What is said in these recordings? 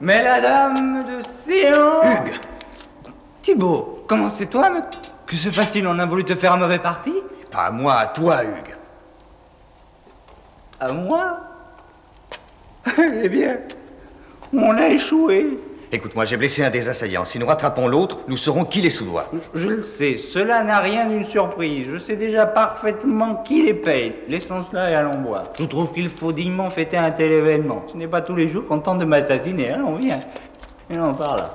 mais la dame de Sion... Hugues. Thibaut, comment c'est toi mais Que se passe-t-il? On a voulu te faire un mauvais parti? Pas à moi, à toi, Hugues. À moi? Eh bien, on a échoué. Écoute-moi, j'ai blessé un des assaillants. Si nous rattrapons l'autre, nous saurons qui les sous-doit. Je le sais, cela n'a rien d'une surprise. Je sais déjà parfaitement qui les paye. L'essence là est à l'embois. Je trouve qu'il faut dignement fêter un tel événement. Ce n'est pas tous les jours qu'on tente de m'assassiner. Allons, viens. Et on par là.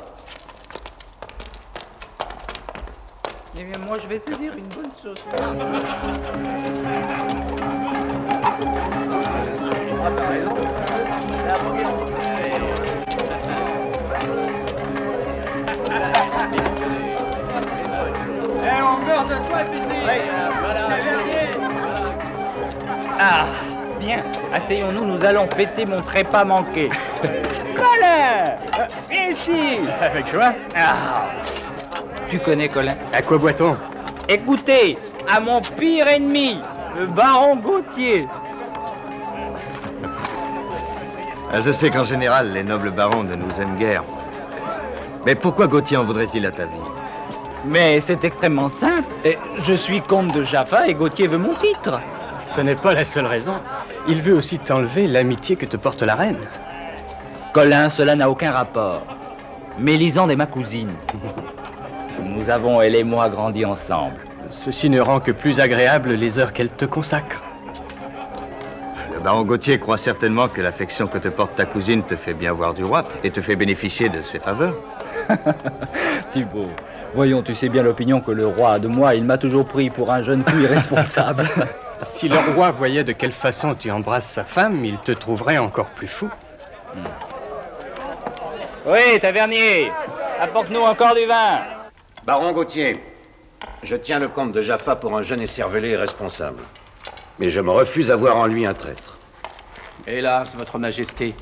Eh bien, moi, je vais te dire une bonne chose. Eh, on meurt de soif ici Ah, bien. Asseyons-nous, nous allons fêter mon trépas manqué. Colin euh, Viens ici Avec joie. Ah Tu connais Colin? À quoi boit-on? Écoutez, à mon pire ennemi, le baron Gauthier. Ah, Je sais qu'en général, les nobles barons ne nous aiment guère. Mais pourquoi Gauthier en voudrait-il à ta vie? Mais c'est extrêmement simple. Et Je suis comte de Jaffa et Gauthier veut mon titre. Ce n'est pas la seule raison. Il veut aussi t'enlever l'amitié que te porte la reine. Colin, cela n'a aucun rapport. Mélisande est ma cousine. Nous avons, elle et moi, grandi ensemble. Ceci ne rend que plus agréable les heures qu'elle te consacre. Le baron Gauthier croit certainement que l'affection que te porte ta cousine te fait bien voir du roi et te fait bénéficier de ses faveurs. Thibaut, voyons, tu sais bien l'opinion que le roi a de moi. Il m'a toujours pris pour un jeune fou irresponsable. Si le roi voyait de quelle façon tu embrasses sa femme, il te trouverait encore plus fou. oui, tavernier, apporte-nous encore du vin. Baron Gauthier, je tiens le comte de Jaffa pour un jeune écervelé et responsable. Mais je me refuse à voir en lui un traître. Hélas, Votre Majesté,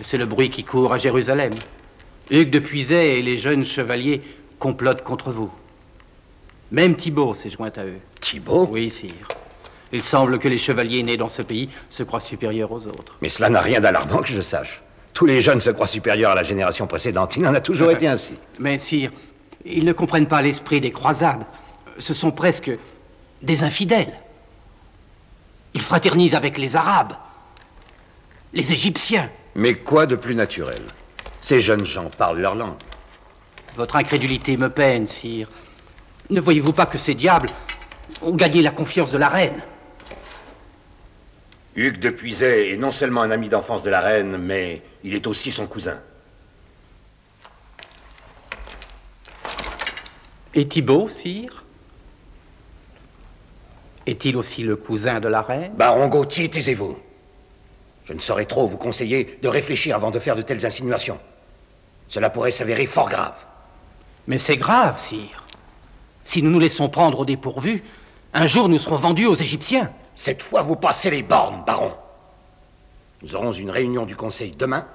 c'est le bruit qui court à Jérusalem. Hugues de Puiset et les jeunes chevaliers complotent contre vous. Même Thibaut s'est joint à eux. Thibaut Oui, sire. Il semble que les chevaliers nés dans ce pays se croient supérieurs aux autres. Mais cela n'a rien d'alarmant que je sache. Tous les jeunes se croient supérieurs à la génération précédente. Il en a toujours été ainsi. Mais, sire, ils ne comprennent pas l'esprit des croisades. Ce sont presque des infidèles. Ils fraternisent avec les Arabes, les Égyptiens. Mais quoi de plus naturel? Ces jeunes gens parlent leur langue. Votre incrédulité me peine, sire. Ne voyez-vous pas que ces diables ont gagné la confiance de la reine? Hugues de Puiset est non seulement un ami d'enfance de la reine, mais il est aussi son cousin. Et Thibaut, sire? Est-il aussi le cousin de la reine? Baron Gauthier, taisez-vous. Je ne saurais trop vous conseiller de réfléchir avant de faire de telles insinuations. Cela pourrait s'avérer fort grave. Mais c'est grave, sire. Si nous nous laissons prendre au dépourvu, un jour nous serons vendus aux Égyptiens. Cette fois, vous passez les bornes, baron. Nous aurons une réunion du conseil demain,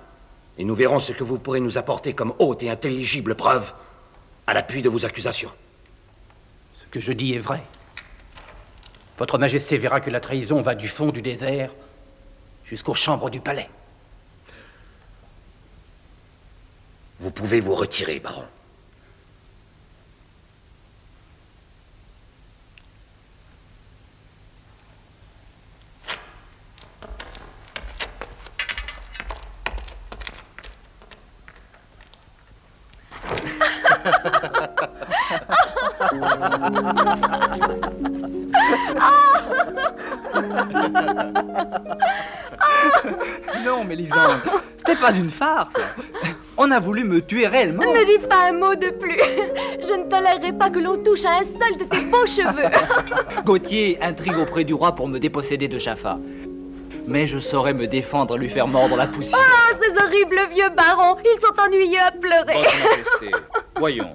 et nous verrons ce que vous pourrez nous apporter comme haute et intelligible preuve à l'appui de vos accusations. Ce que je dis est vrai. Votre Majesté verra que la trahison va du fond du désert jusqu'aux chambres du palais. Vous pouvez vous retirer, baron. Non, Mélisande, c'était pas une farce. On a voulu me tuer réellement. Ne dis pas un mot de plus. Je ne tolérerai pas que l'on touche à un seul de tes beaux cheveux. Gauthier intrigue auprès du roi pour me déposséder de Jaffa. Mais je saurais me défendre, lui faire mordre la poussière. Ah, ces horribles vieux barons, ils sont ennuyeux à pleurer. Votre Majesté, voyons.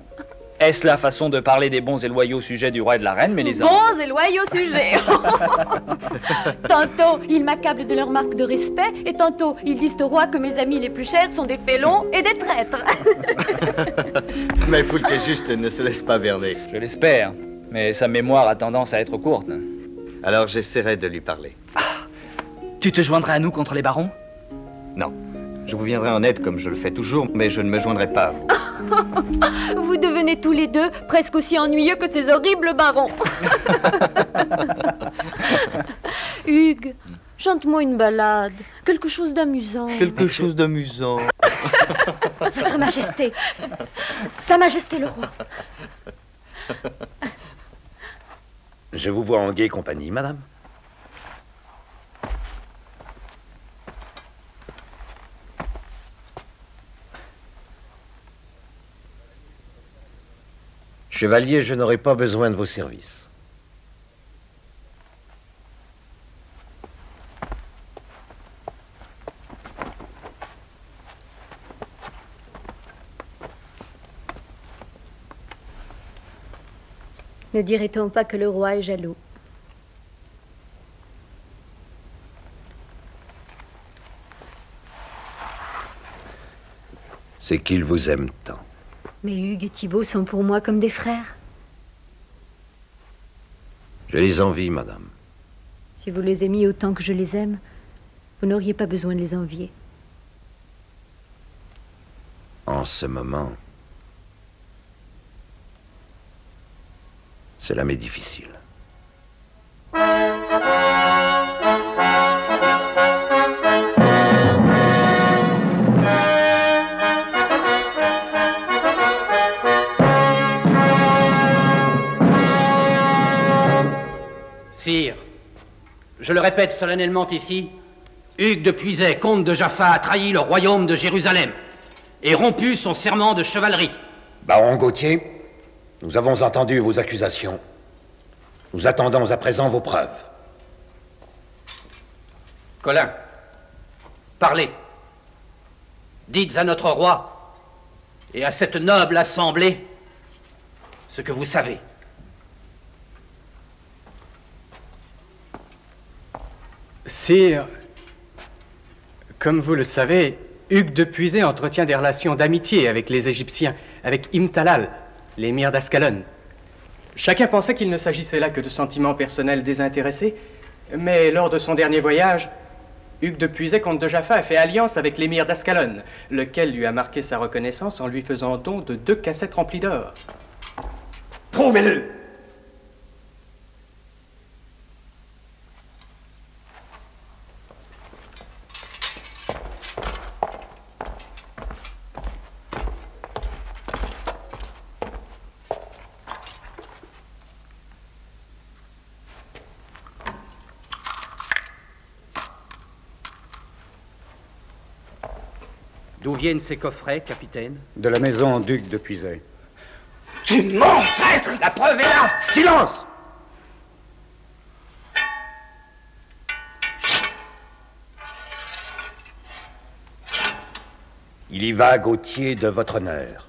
Est-ce la façon de parler des bons et loyaux sujets du roi et de la reine, Mélisande Bons et loyaux sujets. tantôt, ils m'accablent de leur marque de respect, et tantôt, ils disent au roi que mes amis les plus chers sont des félons et des traîtres. Mais Foulque juste ne se laisse pas berner. Je l'espère, mais sa mémoire a tendance à être courte. Alors j'essaierai de lui parler. Tu te joindrais à nous contre les barons? Non. Je vous viendrai en aide comme je le fais toujours, mais je ne me joindrai pas à vous. Vous devenez tous les deux presque aussi ennuyeux que ces horribles barons. Hugues, chante-moi une balade, quelque chose d'amusant. Quelque chose d'amusant. Votre Majesté, Sa Majesté le roi. Je vous vois en gaie compagnie, madame. Chevalier, je n'aurai pas besoin de vos services. Ne dirait-on pas que le roi est jaloux? C'est qu'il vous aime tant. Mais Hugues et Thibault sont pour moi comme des frères. Je les envie, madame. Si vous les aimiez autant que je les aime, vous n'auriez pas besoin de les envier. En ce moment, cela m'est difficile. Sire, je le répète solennellement ici, Hugues de Puiset, comte de Jaffa, a trahi le royaume de Jérusalem et rompu son serment de chevalerie. Baron Gauthier, nous avons entendu vos accusations. Nous attendons à présent vos preuves. Colin, parlez. Dites à notre roi et à cette noble assemblée ce que vous savez. Sire, comme vous le savez, Hugues de Puisé entretient des relations d'amitié avec les Égyptiens, avec Imtalal, l'émir d'Ascalon. Chacun pensait qu'il ne s'agissait là que de sentiments personnels désintéressés, mais lors de son dernier voyage, Hugues de Puisé, comte de Jaffa, a fait alliance avec l'émir d'Ascalon, lequel lui a marqué sa reconnaissance en lui faisant don de deux cassettes remplies d'or. Prouvez-le viennent ces coffrets, capitaine De la maison duc de Puiset. Tu mens, traître La preuve est là Silence Il y va, Gauthier, de votre honneur.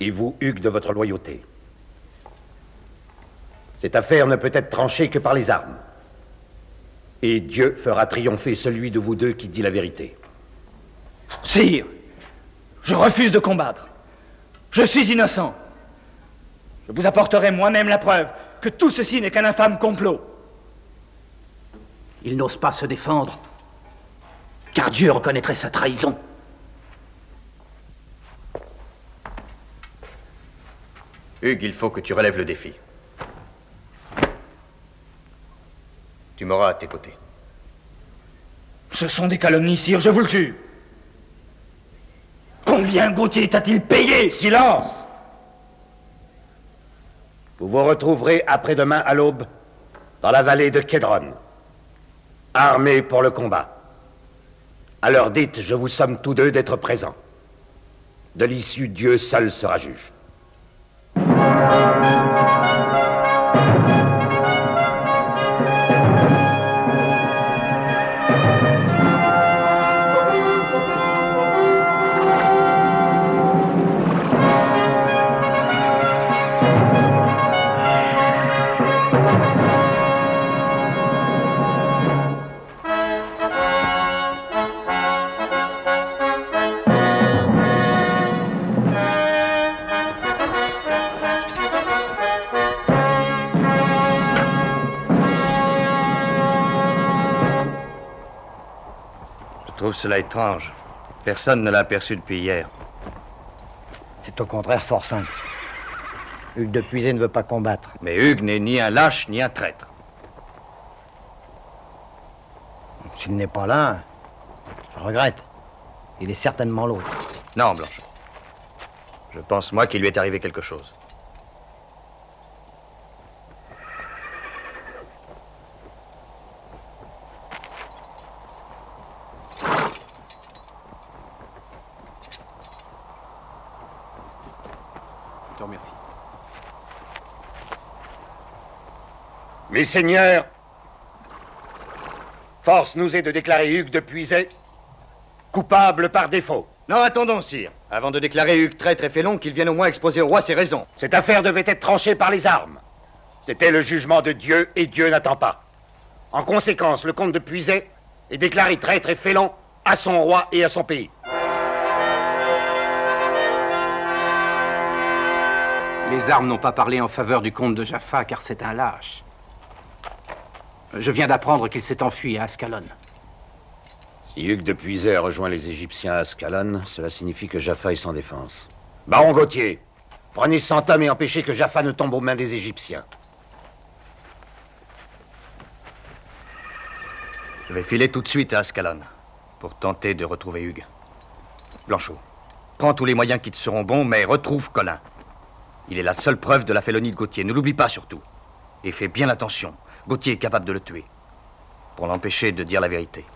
Et vous, Hugues, de votre loyauté. Cette affaire ne peut être tranchée que par les armes. Et Dieu fera triompher celui de vous deux qui dit la vérité. Sire, je refuse de combattre. Je suis innocent. Je vous apporterai moi-même la preuve que tout ceci n'est qu'un infâme complot. Il n'ose pas se défendre, car Dieu reconnaîtrait sa trahison. Hugues, il faut que tu relèves le défi. Tu m'auras à tes côtés. Ce sont des calomnies, sire, je vous le jure. Combien Gauthier t'a-t-il payé? Silence Vous vous retrouverez après-demain à l'aube dans la vallée de Kédron, armés pour le combat. À l'heure dite, je vous somme tous deux d'être présents. De l'issue, Dieu seul sera juge. Cela étrange. Personne ne l'a aperçu depuis hier. C'est au contraire fort simple. Hugues de Puisay ne veut pas combattre. Mais Hugues n'est ni un lâche ni un traître. S'il n'est pas là, je regrette. Il est certainement l'autre. Non, Blanche. Je pense, moi, qu'il lui est arrivé quelque chose. Je te remercie. Mes seigneurs, force nous est de déclarer Hugues de Puisay coupable par défaut. Non, attendons, sire. Avant de déclarer Hugues traître et félon, qu'il vienne au moins exposer au roi ses raisons. Cette affaire devait être tranchée par les armes. C'était le jugement de Dieu et Dieu n'attend pas. En conséquence, le comte de Puisay est déclaré traître et félon à son roi et à son pays. Les armes n'ont pas parlé en faveur du comte de Jaffa, car c'est un lâche. Je viens d'apprendre qu'il s'est enfui à Ascalon. Si Hugues de Puisay a rejoint les Égyptiens à Ascalon, cela signifie que Jaffa est sans défense. Baron Gauthier, prenez cent hommes et empêchez que Jaffa ne tombe aux mains des Égyptiens. Je vais filer tout de suite à Ascalon pour tenter de retrouver Hugues. Blanchot, prends tous les moyens qui te seront bons, mais retrouve Colin. Il est la seule preuve de la félonie de Gauthier. Ne l'oublie pas surtout. Et fais bien attention. Gauthier est capable de le tuer. Pour l'empêcher de dire la vérité.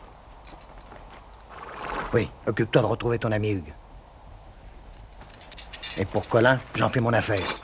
Oui, occupe-toi de retrouver ton ami Hugues. Et pour Colin, j'en fais mon affaire.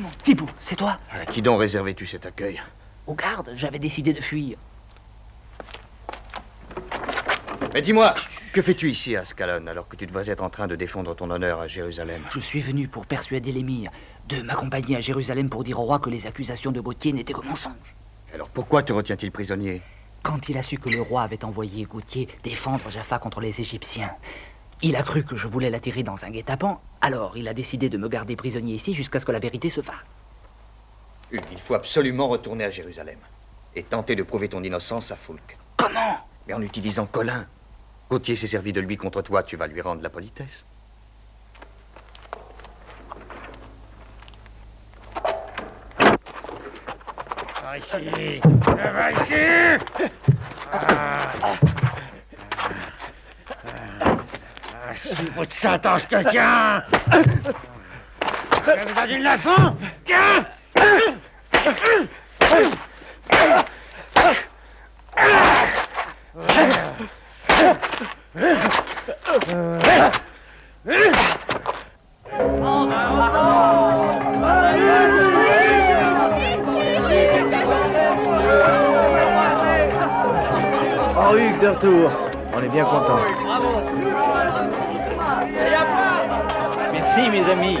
Comment Thibaut, c'est toi À qui donc réservais-tu cet accueil Au garde, j'avais décidé de fuir. Mais dis-moi, que fais-tu ici à Ascalon alors que tu devrais être en train de défendre ton honneur à Jérusalem? Je suis venu pour persuader l'émir de m'accompagner à Jérusalem pour dire au roi que les accusations de Gauthier n'étaient que mensonges. Alors pourquoi te retient-il prisonnier? Quand il a su que le roi avait envoyé Gauthier défendre Jaffa contre les Égyptiens, il a cru que je voulais l'attirer dans un guet-apens, alors il a décidé de me garder prisonnier ici jusqu'à ce que la vérité se fasse. Hugues, il faut absolument retourner à Jérusalem et tenter de prouver ton innocence à Foulque. Comment? Mais en utilisant Colin. Gauthier s'est servi de lui contre toi, tu vas lui rendre la politesse. Va ici Va ici Ah. Ah, Si bout de Satan, je te tiens J'ai besoin d'une leçon? Tiens Oh, Hugues, de retour. On est bien content. Merci, mes amis.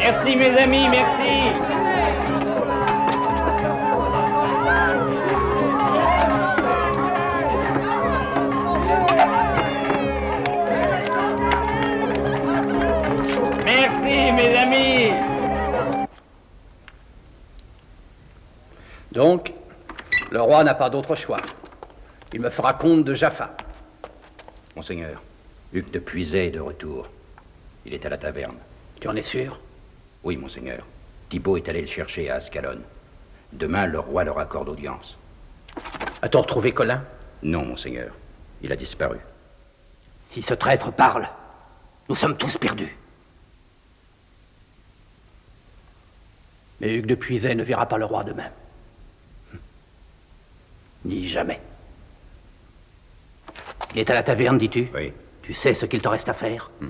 Merci, mes amis, merci. N'a pas d'autre choix. Il me fera comte de Jaffa. Monseigneur, Hugues de Puiset est de retour. Il est à la taverne. Tu en es sûr? Oui, monseigneur. Thibault est allé le chercher à Ascalon. Demain, le roi leur accorde audience. A-t-on retrouvé Colin? Non, monseigneur. Il a disparu. Si ce traître parle, nous sommes tous perdus. Mais Hugues de Puiset ne verra pas le roi demain. Ni jamais. Il est à la taverne, dis-tu? Oui. Tu sais ce qu'il te reste à faire? Ah,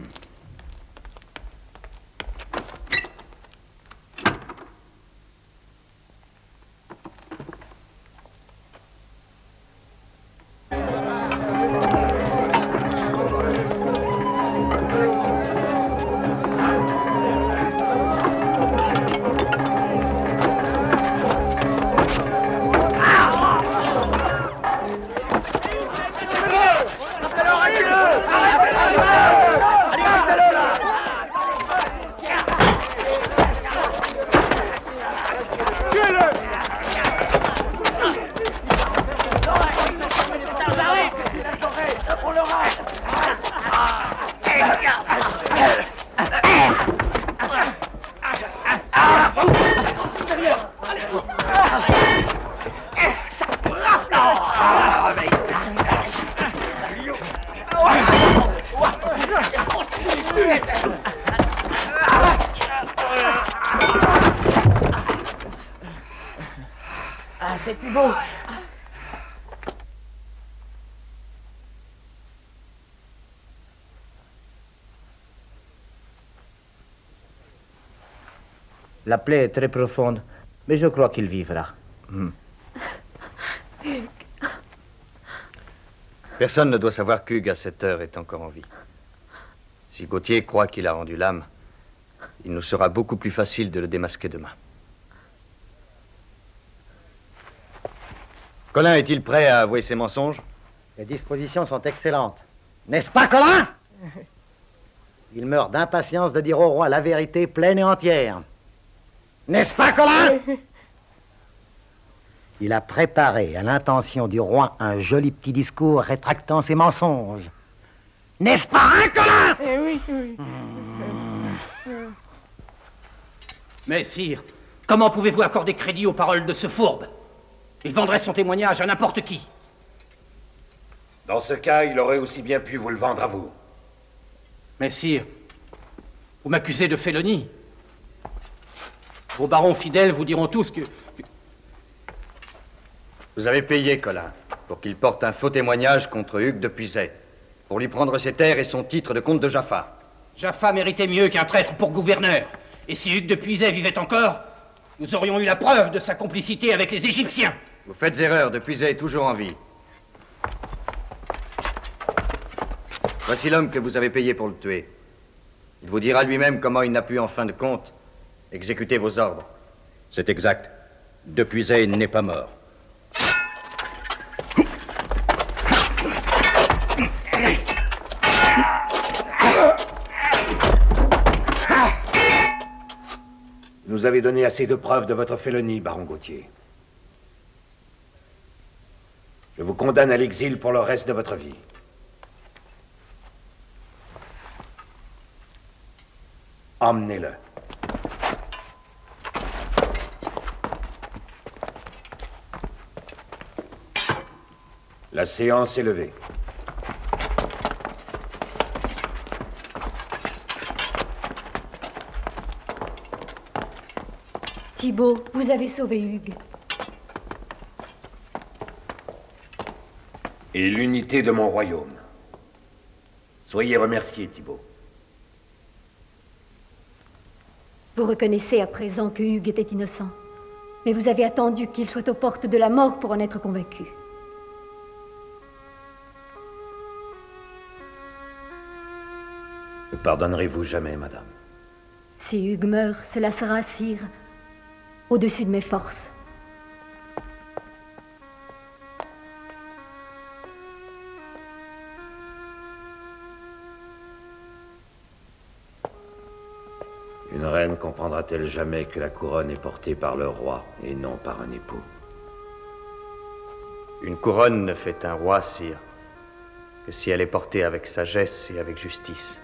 La plaie est très profonde, mais je crois qu'il vivra. Hmm. Personne ne doit savoir qu'Hugues, à cette heure, est encore en vie. Si Gauthier croit qu'il a rendu l'âme, il nous sera beaucoup plus facile de le démasquer demain. Colin est-il prêt à avouer ses mensonges? Les dispositions sont excellentes. N'est-ce pas, Colin? Il meurt d'impatience de dire au roi la vérité pleine et entière. N'est-ce pas, Colin? Il a préparé à l'intention du roi un joli petit discours rétractant ses mensonges. N'est-ce pas, hein, Colin? Eh oui, oui. Mais, sire, comment pouvez-vous accorder crédit aux paroles de ce fourbe? Il vendrait son témoignage à n'importe qui. Dans ce cas, il aurait aussi bien pu vous le vendre à vous. Mais, sire, vous m'accusez de félonie. Vos barons fidèles vous diront tous que... Vous avez payé Colin pour qu'il porte un faux témoignage contre Hugues de Puiset, pour lui prendre ses terres et son titre de comte de Jaffa. Jaffa méritait mieux qu'un traître pour gouverneur. Et si Hugues de Puiset vivait encore, nous aurions eu la preuve de sa complicité avec les Égyptiens. Vous faites erreur, de Puiset est toujours en vie. Voici l'homme que vous avez payé pour le tuer. Il vous dira lui-même comment il n'a pu, en fin de compte, Exécutez vos ordres. C'est exact. Depuis n'est pas mort. Vous avez donné assez de preuves de votre félonie, baron Gauthier. Je vous condamne à l'exil pour le reste de votre vie. Emmenez-le. La séance est levée. Thibault, vous avez sauvé Hugues. Et l'unité de mon royaume. Soyez remerciés, Thibault. Vous reconnaissez à présent que Hugues était innocent. Mais vous avez attendu qu'il soit aux portes de la mort pour en être convaincu. Pardonnerez-vous jamais, madame Si Hugues meurt, cela sera, sire, au-dessus de mes forces. Une reine comprendra-t-elle jamais que la couronne est portée par le roi et non par un époux? Une couronne ne fait un roi, sire, que si elle est portée avec sagesse et avec justice.